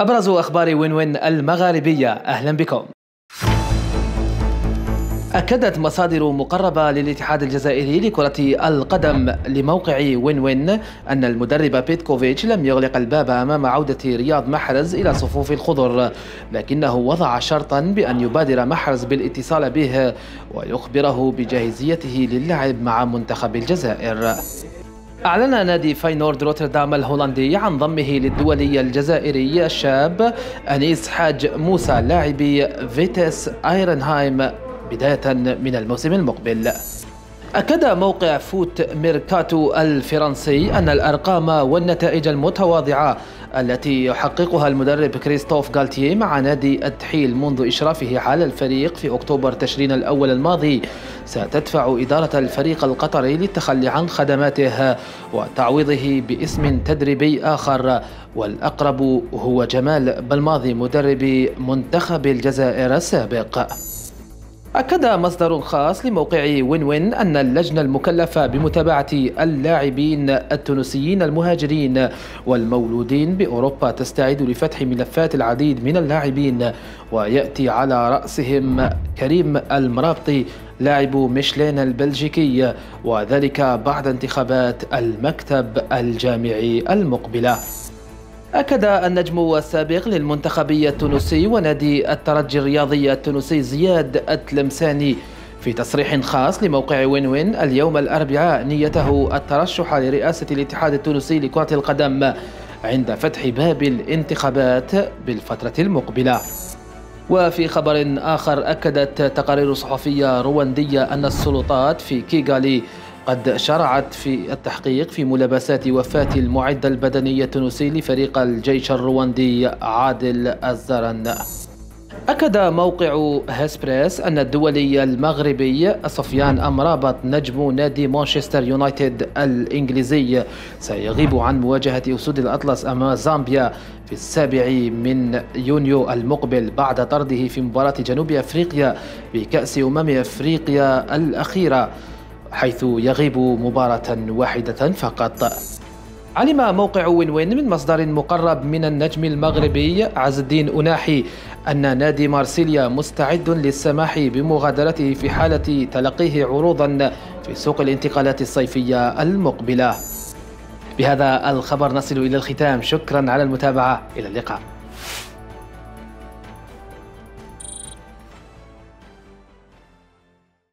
أبرز أخبار وين وين المغاربية أهلا بكم. أكدت مصادر مقربة للاتحاد الجزائري لكرة القدم لموقع وين وين أن المدرب بيتكوفيتش لم يغلق الباب أمام عودة رياض محرز إلى صفوف الخضر لكنه وضع شرطا بأن يبادر محرز بالاتصال به ويخبره بجاهزيته للعب مع منتخب الجزائر. أعلن نادي فاينورد روتردام الهولندي عن ضمه للدولي الجزائري الشاب أنيس حاج موسى لاعب فيتس أرنهايم بداية من الموسم المقبل. أكد موقع فوت ميركاتو الفرنسي أن الأرقام والنتائج المتواضعة التي يحققها المدرب كريستوف غالتيه مع نادي الدحيل منذ إشرافه على الفريق في أكتوبر تشرين الأول الماضي ستدفع إدارة الفريق القطري للتخلي عن خدماته وتعويضه باسم تدريبي آخر والأقرب هو جمال بلماضي مدرب منتخب الجزائر السابق. أكد مصدر خاص لموقع وين وين أن اللجنة المكلفة بمتابعة اللاعبين التونسيين المهاجرين والمولودين بأوروبا تستعد لفتح ملفات العديد من اللاعبين ويأتي على رأسهم كريم المرابطي لاعب ميشلين البلجيكي وذلك بعد انتخابات المكتب الجامعي المقبلة. أكد النجم السابق للمنتخبي التونسي ونادي الترجي الرياضي التونسي زياد التلمساني في تصريح خاص لموقع وين وين اليوم الأربعاء نيته الترشح لرئاسة الاتحاد التونسي لكرة القدم عند فتح باب الانتخابات بالفترة المقبلة. وفي خبر آخر أكدت تقارير صحفية رواندية أن السلطات في كيغالي قد شرعت في التحقيق في ملابسات وفاة المعد البدني التونسي لفريق الجيش الرواندي عادل الزرن. أكد موقع هيسبريس أن الدولي المغربي سفيان أمرابط نجم نادي مانشستر يونايتد الإنجليزي سيغيب عن مواجهة أسود الأطلس أمام زامبيا في السابع من يونيو المقبل بعد طرده في مباراة جنوب أفريقيا بكأس أمم أفريقيا الأخيرة. حيث يغيب مباراة واحدة فقط. علم موقع وين وين من مصدر مقرب من النجم المغربي عز الدين أناحي أن نادي مارسيليا مستعد للسماح بمغادرته في حالة تلقيه عروضا في سوق الانتقالات الصيفية المقبلة. بهذا الخبر نصل إلى الختام. شكرا على المتابعة. إلى اللقاء.